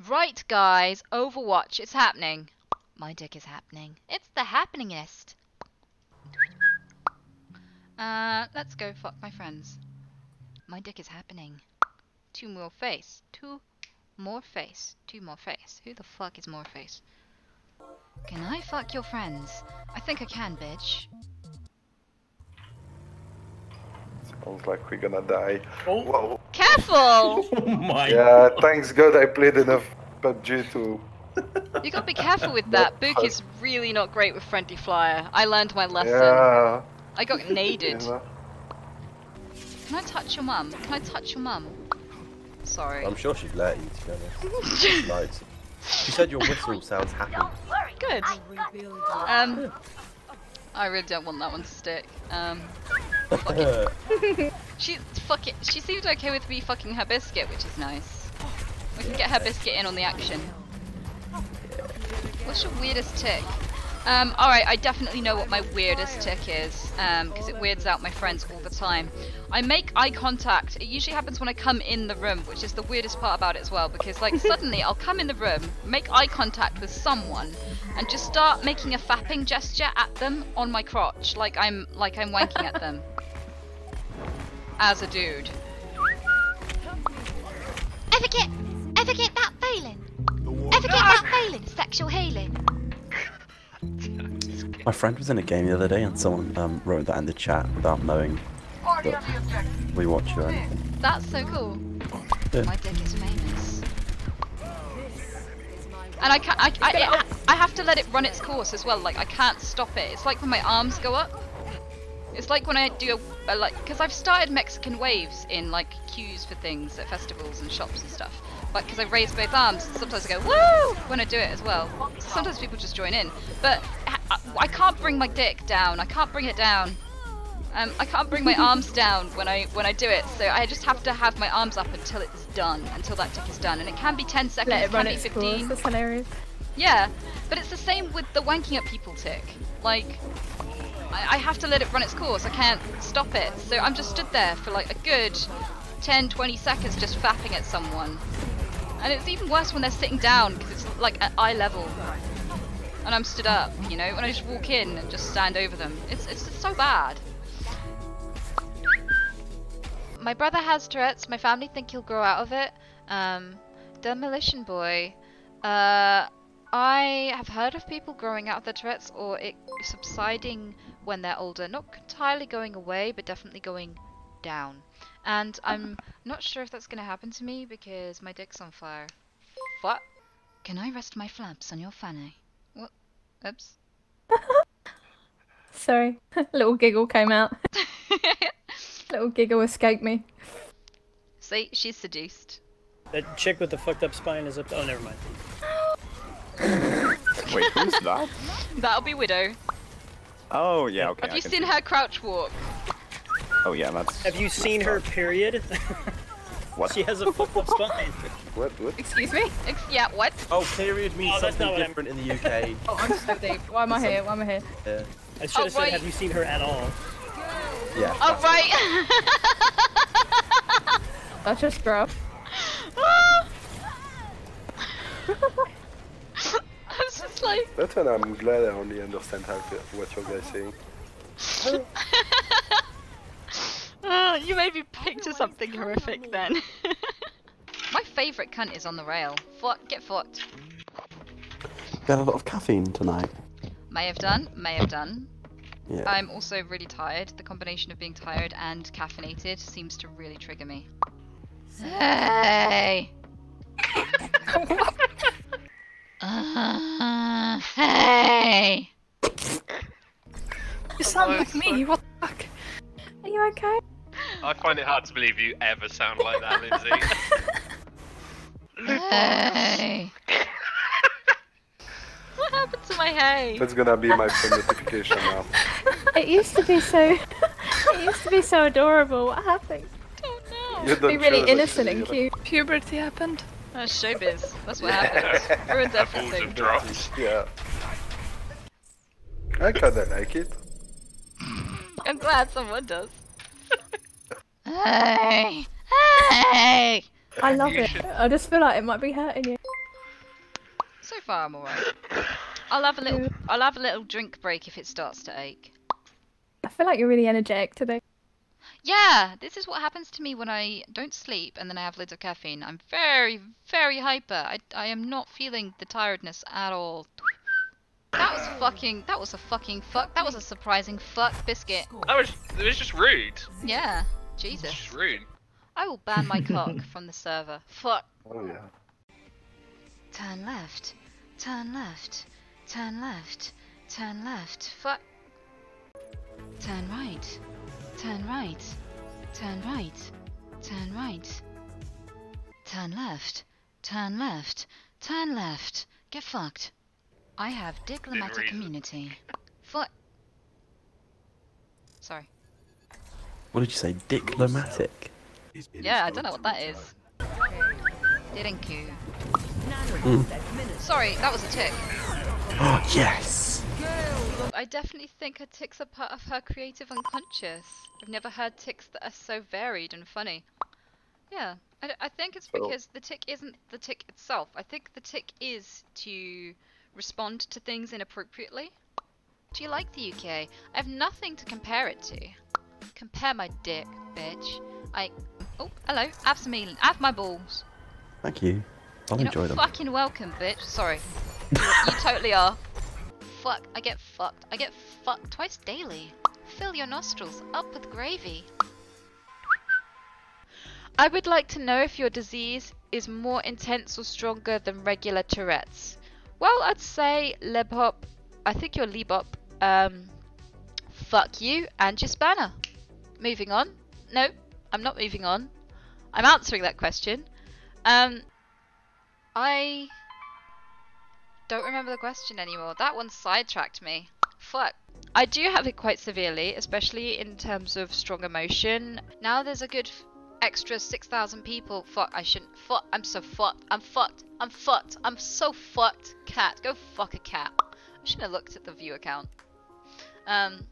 Right, guys, Overwatch, it's happening. My dick is happening. It's the happeningest. Uh, let's go fuck my friends. My dick is happening. Two more face. Two more face. Two more face. Who the fuck is more face? Can I fuck your friends? I think I can, bitch. Sounds like we're gonna die. Oh, Whoa. Careful! oh my Yeah, thanks God I played enough PUBG to. You gotta be careful with that. Book is really not great with friendly fire. I learned my lesson. Yeah. I got naded. you. Can I touch your mum? Can I touch your mum? Sorry. I'm sure she'd let you, to be honest. She said your whistle sounds happy. Good. Um, I really don't want that one to stick. Um, fuck. She fuck it. She seemed okay with me fucking her biscuit, which is nice. We can get her biscuit in on the action. What's your weirdest tic? Um, alright, I definitely know what my weirdest tic is, um, because it weirds out my friends all the time. I make eye contact. It usually happens when I come in the room, which is the weirdest part about it as well, because like suddenly I'll come in the room, make eye contact with someone, and just start making a fapping gesture at them on my crotch, like I'm like I'm wanking at them. As a dude. Ever get, ever get that feeling? Ever get that feeling? Sexual healing. My friend was in a game the other day and someone um, wrote that in the chat without knowing that we watch you or anything. That's so cool. Yeah. My dick is famous. And I can't. I, I, it, I have to let it run its course as well. Like I can't stop it. It's like when my arms go up. It's like when I do a, a like because I've started Mexican waves in like queues for things at festivals and shops and stuff. But because I raise both arms, sometimes I go woo when I do it as well. So sometimes people just join in. But I, I can't bring my dick down. I can't bring it down. Um, I can't bring my arms down when I when I do it, so I just have to have my arms up until it's done, until that tic is done, and it can be 10 seconds, Let it can be its 15. course. That's hilarious. Yeah, but it's the same with the wanking at people tic. Like, I, I have to let it run its course. I can't stop it. So I'm just stood there for like a good 10, 20 seconds just fapping at someone. And it's even worse when they're sitting down because it's like at eye level. And I'm stood up, you know, and I just walk in and just stand over them. It's it's so bad. My brother has Tourette's. My family think he'll grow out of it. Um, Demolition Boy. Uh, I have heard of people growing out of their Tourette's or it subsiding when they're older. Not entirely going away, but definitely going down. And I'm not sure if that's going to happen to me because my dick's on fire. What? Can I rest my flaps on your fanny? What? Oops. Sorry, little giggle came out. little giggle escaped me. See, she's seduced. That chick with the fucked up spine is up. Oh, never mind. Wait, who's that? That'll be Widow. Oh yeah, okay. Have I you seen see. her crouch walk? Oh yeah, that's. Have you seen her? Period. What? she has a fucked up spine. What? What? Excuse me? Ex- yeah, what? Oh, period means Oh, that's something not I- different in the UK. Oh, I'm so deep. Why am I here? Why am I here? Yeah. I oh, should have Oh, said, right. have you seen her at all? Yeah. Oh, right! That's just throw up. I was That's when I'm glad I only understand how to, what your guys saying. oh, you made me picture something horrific then. My favourite cunt is on the rail. Foot, get foot. You had a lot of caffeine tonight. May have done, may have done. Yeah. I'm also really tired. The combination of being tired and caffeinated seems to really trigger me. Hey! uh, hey! You sound like me. What the fuck? Are you okay? I find it hard to believe you ever sound like that, Lindsay. Hey! what happened to my hay? That's gonna be my phone notification now. It used to be so. it used to be so adorable. What happened? don't know. You Be don't really innocent actually, and cute. Puberty happened. That's showbiz. That's what happens. Ruins The balls everything. have dropped. Yeah. I kinda like it. I'm glad someone does. hey! Hey! I love You it. should- I just feel like it might be hurting you. So far I'm alright. I'll have a little. I'll have a little drink break if it starts to ache. I feel like you're really energetic today. Yeah, this is what happens to me when I don't sleep and then I have loads of caffeine. I'm very, very hyper. I, I am not feeling the tiredness at all. That was fucking. That was a fucking fuck. That was a surprising fuck biscuit. That was it was just rude. Yeah, Jesus. just rude. I will ban my cock from the server. Fuck. Oh yeah. Turn left. Turn left. Turn left. Turn left. Fuck. Turn right. Turn right. Turn right. Turn right. Turn left. Turn left. Turn left. Get fucked. I have diplomatic reason. immunity. Fuck. Sorry. What did you say? Diplomatic. Yeah, I don't know what that is. Didn't you? Mm. Sorry, that was a tic. Oh yes. I definitely think her tics are part of her creative unconscious. I've never heard tics that are so varied and funny. Yeah, I think it's because the tic isn't the tic itself. I think the tic is to respond to things inappropriately. Do you like the UK? I have nothing to compare it to. Compare my dick, bitch. I. Oh, hello. Have some Elin. Have my balls. Thank you. I'll You're enjoy them. fucking welcome, bitch. Sorry. you totally are. Fuck, I get fucked. I get fucked twice daily. Fill your nostrils up with gravy. I would like to know if your disease is more intense or stronger than regular Tourette's. Well, I'd say Lebhop. I think you're Lebop. Um, fuck you and your spanner. Moving on. No, I'm not moving on. I'm answering that question. Um, I don't remember the question anymore. That one sidetracked me. Fuck. I do have it quite severely, especially in terms of strong emotion. Now there's a good extra 6,000 people. Fuck, I shouldn't. Fuck, I'm so fucked. I'm fucked. I'm fucked. I'm so fucked. Cat, go fuck a cat. I shouldn't have looked at the view account. Um,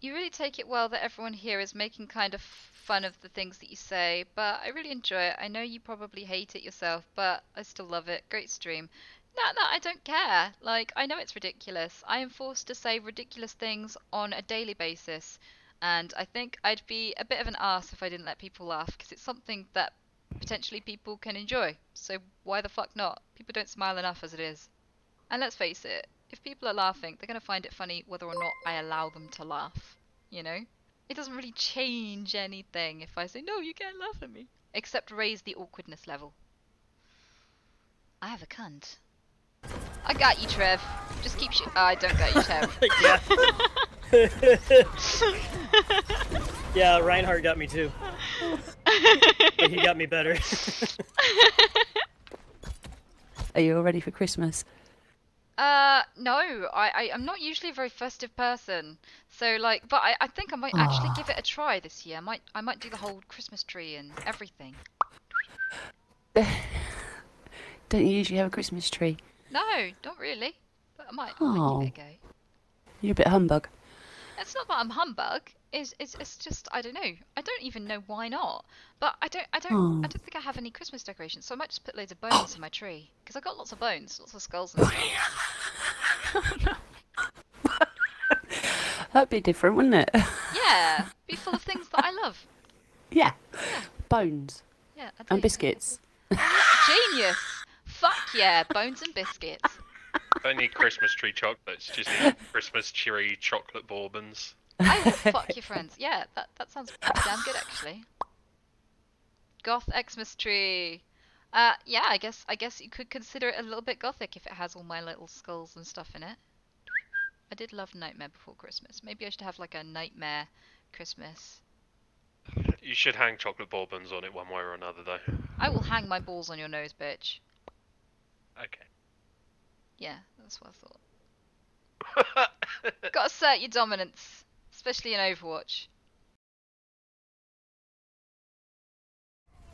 you really take it well that everyone here is making kind of fun of the things that you say, but I really enjoy it. I know you probably hate it yourself, but I still love it. Great stream. No, no, I don't care. Like, I know it's ridiculous. I am forced to say ridiculous things on a daily basis, and I think I'd be a bit of an ass if I didn't let people laugh, because it's something that potentially people can enjoy. So why the fuck not? People don't smile enough as it is. And let's face it, if people are laughing, they're going to find it funny whether or not I allow them to laugh. You know? It doesn't really change anything if I say, no, you can't laugh at me. Except raise the awkwardness level. I have a cunt. I got you, Trev. Just keep sh- oh, I don't got you, Trev. yeah. yeah, Reinhardt got me too. but he got me better. Are you all ready for Christmas? Uh, no, I, I, I'm not usually a very festive person. So, like, but I, I think I might actually Ah. give it a try this year. I might, I might do the whole Christmas tree and everything. Don't you usually have a Christmas tree? No, not really. But I might, I might Oh. give it a oh. go. You're a bit humbug. It's not that I'm humbug. It's, it's, it's just I don't know. I don't even know why not. But I don't I don't Oh. I don't think I have any Christmas decorations. So I might just put loads of bones in my tree because I've got lots of bones, lots of skulls and stuff. That'd be different, wouldn't it? yeah, be full of things that I love. yeah. Bones Yeah, I do. and biscuits. Genius. Yeah, bones and biscuits. Don't need Christmas tree chocolates, just need Christmas cherry chocolate bourbons. I will fuck your friends. Yeah, that that sounds pretty damn good actually. Goth Xmas tree. Uh, yeah, I guess I guess you could consider it a little bit gothic if it has all my little skulls and stuff in it. I did love Nightmare Before Christmas. Maybe I should have like a Nightmare Christmas. You should hang chocolate bourbons on it one way or another, though. I will hang my balls on your nose, bitch. Okay. Yeah, that's what I thought. Gotta assert your dominance, especially in Overwatch.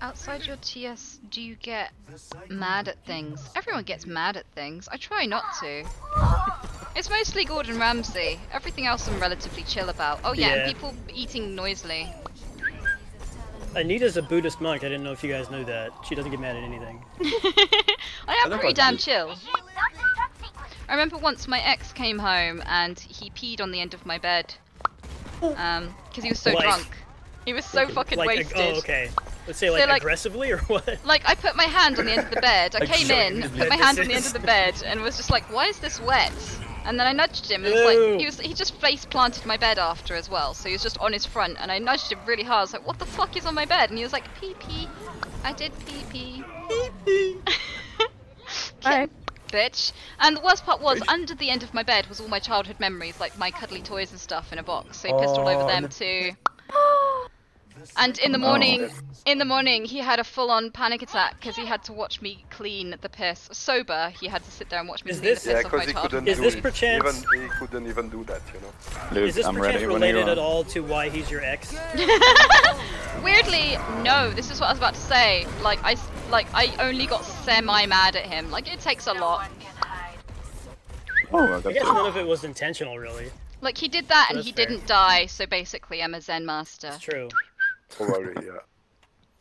Outside your TS, do you get mad at things? Everyone gets mad at things. I try not to. It's mostly Gordon Ramsay. Everything else I'm relatively chill about. Oh yeah, Yeah. and people eating noisily. Anita's a Buddhist monk. I didn't know if you guys knew that. She doesn't get mad at anything. I am look pretty damn chill. I remember once my ex came home and he peed on the end of my bed. Um, because he was so Like- drunk. He was so fucking like, wasted. oh, okay. Let's say So, like, like- aggressively or what? Like I put my hand on the end of the bed. I Like came in, put my hand on the end of the bed, and was just like, "Why is this wet?" And then I nudged him, and it was like he was he just face planted my bed after as well. So he was just on his front, and I nudged him really hard. I was like, "What the fuck is on my bed?" And he was like, "Pee pee." I did pee pee. Alright. Bitch. And the worst part was, under the end of my bed was all my childhood memories, like my cuddly toys and stuff in a box. So he pissed all over Oh, them and too. And in the oh. morning, in the morning, he had a full-on panic attack because he had to watch me clean the piss. Sober, he had to sit there and watch me Is clean this- the Yeah, piss off my because he childhood. couldn't Is do this perchance- Even he couldn't even do that, you know. Luke, Is this I'm perchance ready related are. at all to why he's your ex? Weirdly, no. This is what I was about to say. Like I, s- like I only got semi-mad at him. Like it takes a lot. Oh, I I got guess none of it was intentional, really. Like he did that and he fair. didn't die. So basically, I'm a Zen master. It's true. Probably, yeah.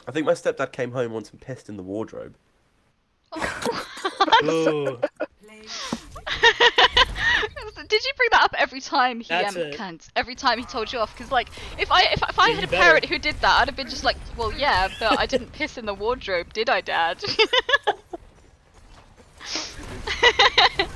I think my stepdad came home once and pissed in the wardrobe. Ooh. Did you bring that up every time he That's um, cunt? Every time he told you off? Because like, if I if, if I had a better. parent who did that, I'd have been just like, well, yeah, but I didn't piss in the wardrobe, did I, Dad?